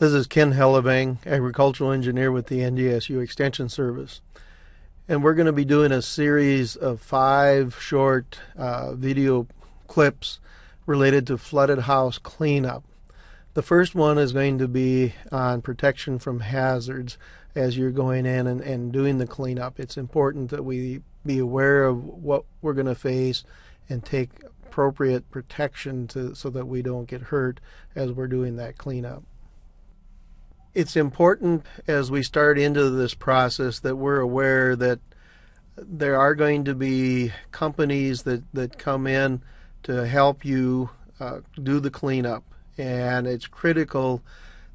This is Ken Hellevang, agricultural engineer with the NDSU Extension Service. And we're going to be doing a series of five short uh, video clips related to flooded house cleanup. The first one is going to be on protection from hazards as you're going in and, and doing the cleanup. It's important that we be aware of what we're going to face and take appropriate protection to so that we don't get hurt as we're doing that cleanup it's important as we start into this process that we're aware that there are going to be companies that, that come in to help you uh, do the cleanup. And it's critical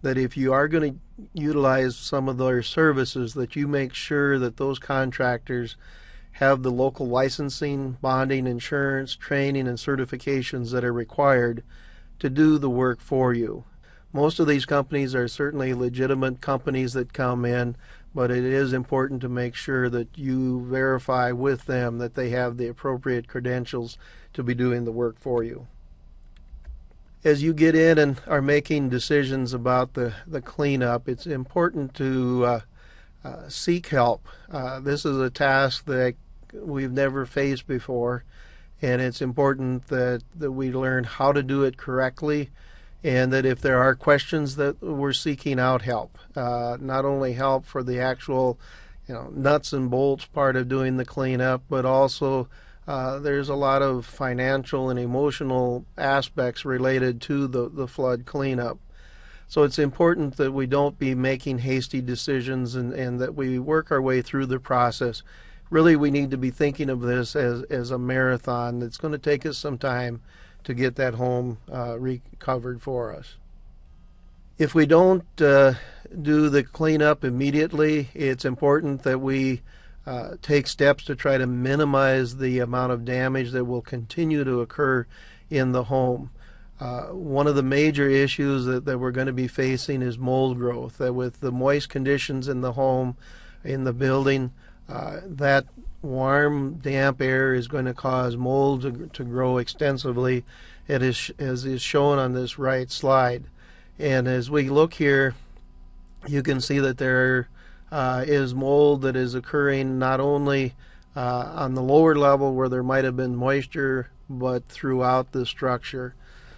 that if you are going to utilize some of their services, that you make sure that those contractors have the local licensing, bonding, insurance, training, and certifications that are required to do the work for you. Most of these companies are certainly legitimate companies that come in, but it is important to make sure that you verify with them that they have the appropriate credentials to be doing the work for you. As you get in and are making decisions about the, the cleanup, it's important to uh, uh, seek help. Uh, this is a task that we've never faced before, and it's important that, that we learn how to do it correctly and that if there are questions that we're seeking out help, uh, not only help for the actual, you know, nuts and bolts part of doing the cleanup, but also uh, there's a lot of financial and emotional aspects related to the, the flood cleanup. So it's important that we don't be making hasty decisions and, and that we work our way through the process. Really, we need to be thinking of this as, as a marathon that's going to take us some time to get that home uh, recovered for us. If we don't uh, do the cleanup immediately, it's important that we uh, take steps to try to minimize the amount of damage that will continue to occur in the home. Uh, one of the major issues that, that we're going to be facing is mold growth. That with the moist conditions in the home, in the building, uh, that warm, damp air is going to cause mold to, to grow extensively, it is, as is shown on this right slide. And as we look here, you can see that there uh, is mold that is occurring not only uh, on the lower level where there might have been moisture, but throughout the structure.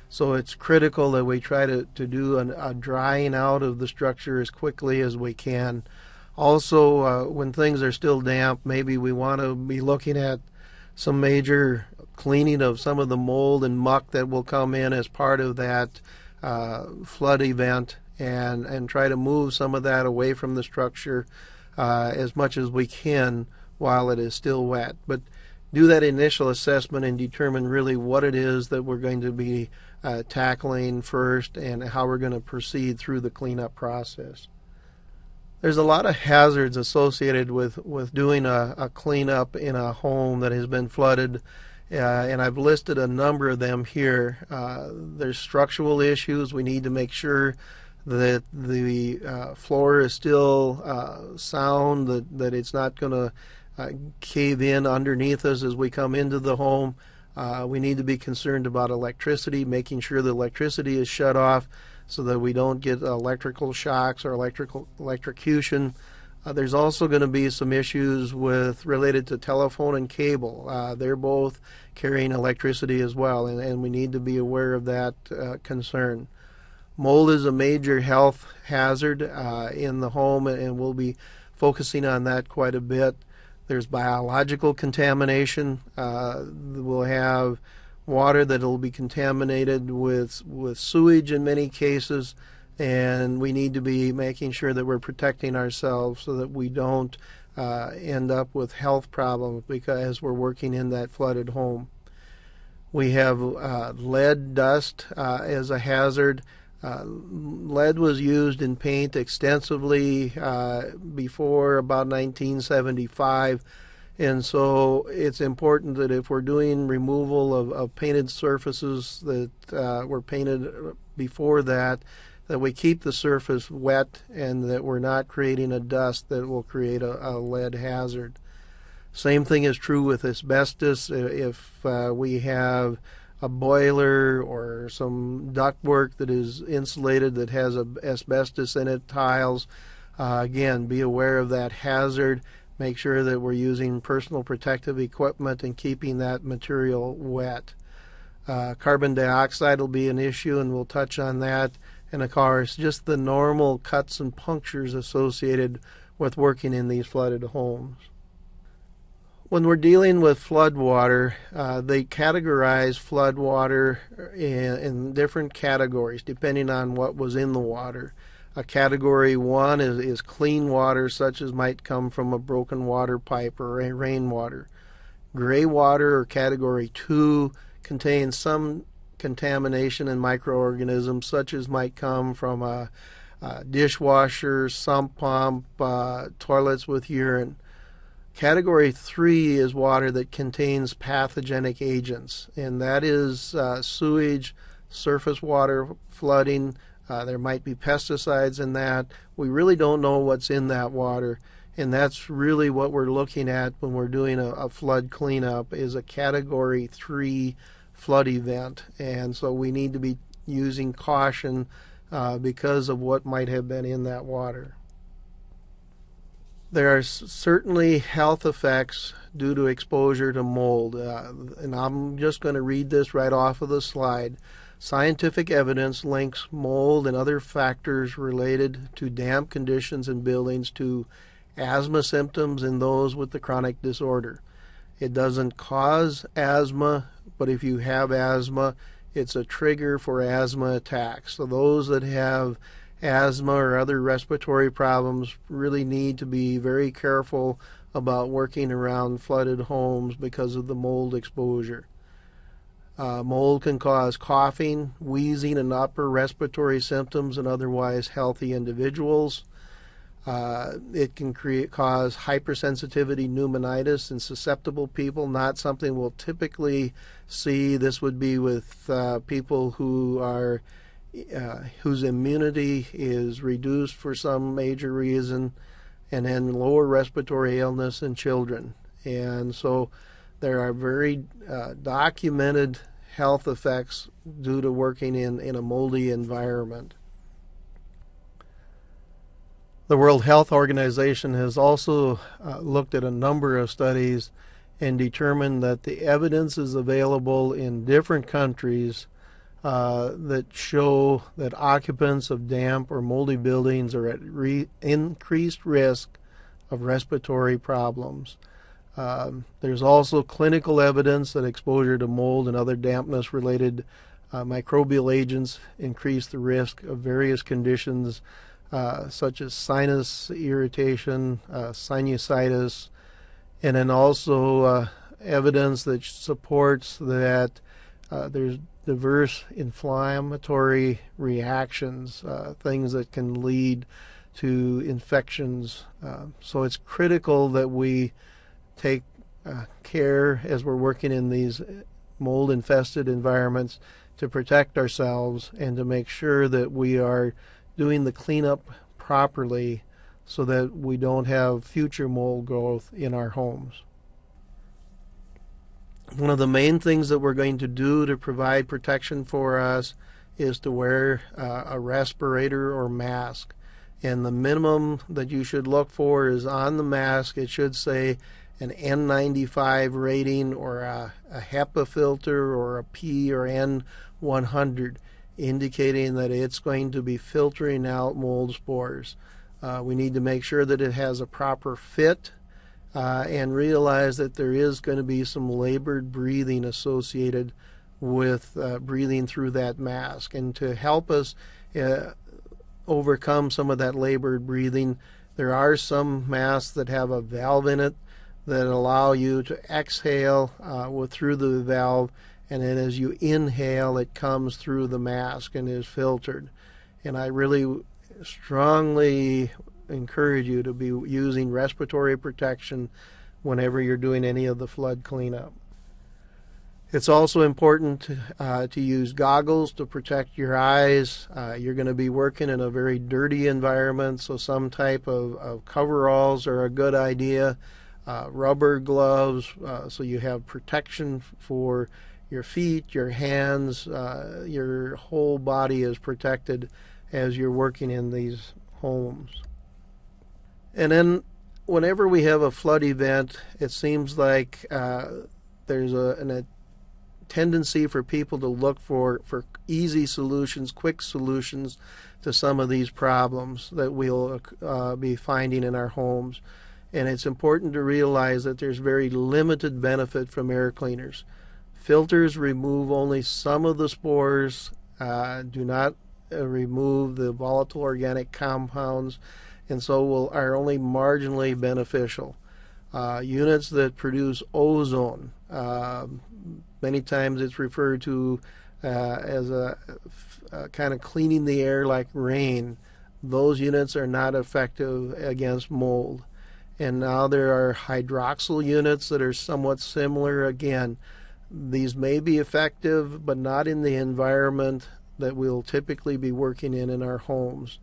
So it's critical that we try to, to do an, a drying out of the structure as quickly as we can also, uh, when things are still damp, maybe we want to be looking at some major cleaning of some of the mold and muck that will come in as part of that uh, flood event and, and try to move some of that away from the structure uh, as much as we can while it is still wet. But do that initial assessment and determine really what it is that we're going to be uh, tackling first and how we're going to proceed through the cleanup process there's a lot of hazards associated with, with doing a, a cleanup in a home that has been flooded, uh, and I've listed a number of them here. Uh, there's structural issues. We need to make sure that the uh, floor is still uh, sound, that, that it's not going to uh, cave in underneath us as we come into the home. Uh, we need to be concerned about electricity, making sure the electricity is shut off so that we don't get electrical shocks or electrical electrocution. Uh, there's also going to be some issues with related to telephone and cable. Uh, they're both carrying electricity as well, and, and we need to be aware of that uh, concern. Mold is a major health hazard uh, in the home, and we'll be focusing on that quite a bit. There's biological contamination. Uh, we'll have water that will be contaminated with with sewage in many cases, and we need to be making sure that we're protecting ourselves so that we don't uh, end up with health problems because we're working in that flooded home. We have uh, lead dust uh, as a hazard. Uh, lead was used in paint extensively uh, before about 1975 and so it's important that if we're doing removal of, of painted surfaces that uh, were painted before that, that we keep the surface wet and that we're not creating a dust that will create a, a lead hazard. Same thing is true with asbestos. If uh, we have a boiler or some ductwork that is insulated that has asbestos in it, tiles. Uh, again, be aware of that hazard. Make sure that we're using personal protective equipment and keeping that material wet. Uh, carbon dioxide will be an issue, and we'll touch on that. And of course, just the normal cuts and punctures associated with working in these flooded homes. When we're dealing with flood water, uh, they categorize flood water in, in, different categories depending on what was in the water. A category one is, is clean water, such as might come from a broken water pipe or rainwater. Gray water, or category two, contains some contamination and microorganisms, such as might come from a, a dishwasher, sump pump, uh, toilets with urine. Category three is water that contains pathogenic agents, and that is uh, sewage, surface water flooding. Uh, there might be pesticides in that. We really don't know what's in that water, and that's really what we're looking at when we're doing a, a flood cleanup is a category three flood event, and so we need to be using caution uh, because of what might have been in that water. There are certainly health effects due to exposure to mold, uh, and I'm just going to read this right off of the slide. Scientific evidence links mold and other factors related to damp conditions in buildings to asthma symptoms in those with the chronic disorder. It doesn't cause asthma, but if you have asthma, it's a trigger for asthma attacks. So those that have asthma or other respiratory problems really need to be very careful about working around flooded homes because of the mold exposure. Uh, mold can cause coughing, wheezing, and upper respiratory symptoms in otherwise healthy individuals. Uh, it can create cause hypersensitivity pneumonitis in susceptible people. Not something we'll typically see. This would be with uh, people who are uh, whose immunity is reduced for some major reason, and then lower respiratory illness in children. And so there are very uh, documented health effects due to working in, in a moldy environment. The World Health Organization has also uh, looked at a number of studies and determined that the evidence is available in different countries uh, that show that occupants of damp or moldy buildings are at re- increased risk of respiratory problems. Um, there's also clinical evidence that exposure to mold and other dampness related uh, microbial agents increase the risk of various conditions uh, such as sinus irritation, uh, sinusitis, and then also uh, evidence that supports that uh, there's diverse inflammatory reactions, uh, things that can lead to infections. Uh, so it's critical that we take uh, care as we're working in these mold infested environments to protect ourselves and to make sure that we are doing the cleanup properly so that we don't have future mold growth in our homes one of the main things that we're going to do to provide protection for us is to wear uh, a respirator or mask. And the minimum that you should look for is on the mask, it should say an N95 rating or a, a HEPA filter or a P or N100, indicating that it's going to be filtering out mold spores. Uh, we need to make sure that it has a proper fit uh, and realize that there is going to be some labored breathing associated with uh, breathing through that mask. And to help us uh, overcome some of that labored breathing, there are some masks that have a valve in it that allow you to exhale uh, with, through the valve, and then as you inhale, it comes through the mask and is filtered. And I really strongly encourage you to be using respiratory protection whenever you're doing any of the flood cleanup. It's also important uh, to use goggles to protect your eyes. Uh, you're going to be working in a very dirty environment, so some type of, of coveralls are a good idea. Uh, rubber gloves, uh, so you have protection for your feet, your hands, uh, your whole body is protected as you're working in these homes. And then, whenever we have a flood event, it seems like uh, there's a, an, a tendency for people to look for, for easy solutions, quick solutions to some of these problems that we'll uh, be finding in our homes. And it's important to realize that there's very limited benefit from air cleaners. Filters remove only some of the spores, uh, do not uh, remove the volatile organic compounds, and so will, are only marginally beneficial. Uh, units that produce ozone, uh, many times it's referred to uh, as a, a kind of cleaning the air like rain. Those units are not effective against mold. And now there are hydroxyl units that are somewhat similar. Again, these may be effective, but not in the environment that we'll typically be working in in our homes.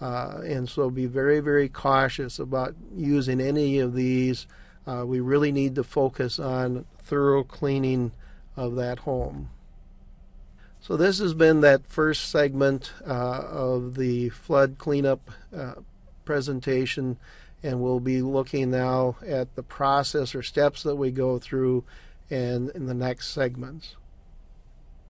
Uh, and so be very, very cautious about using any of these. Uh, we really need to focus on thorough cleaning of that home. So this has been that first segment uh, of the flood cleanup uh, presentation, and we'll be looking now at the process or steps that we go through in the next segments.